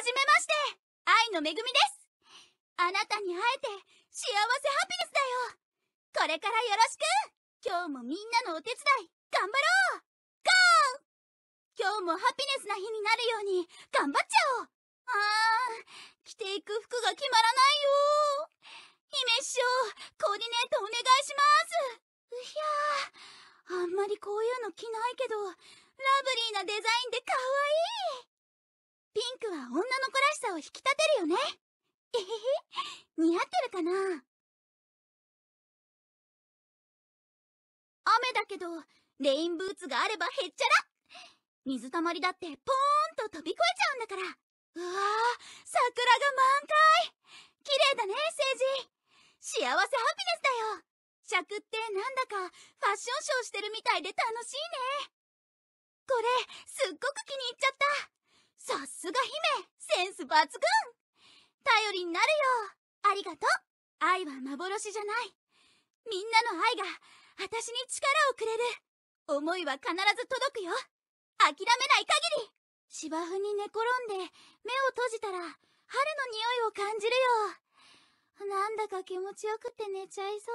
はじめまして。愛のめぐみです。あなたに会えて幸せハピネスだよ。これからよろしく。今日もみんなのお手伝い頑張ろう。ゴー。今日もハピネスな日になるように頑張っちゃおう。あー。着ていく服が決まらないよ。姫師匠コーディネートお願いします。うひゃー。あんまりこういうの着ないけどラブリーなデザインでクは女の子らしさを引き立てるよね。えへへ、似合ってるかな？雨だけど、レインブーツがあればへっちゃら水たまりだってポーンと飛び越えちゃうんだから。うわー、桜が満開綺麗だね、聖治幸せハピネスだよ尺ってなんだかファッションショーしてるみたいで楽しいね。これ、すっごく気に入っちゃった抜群頼りになるよ。ありがとう。愛は幻じゃない。みんなの愛が私に力をくれる。思いは必ず届くよ。諦めない限り。芝生に寝転んで目を閉じたら春の匂いを感じるよ。なんだか気持ちよくて寝ちゃいそう。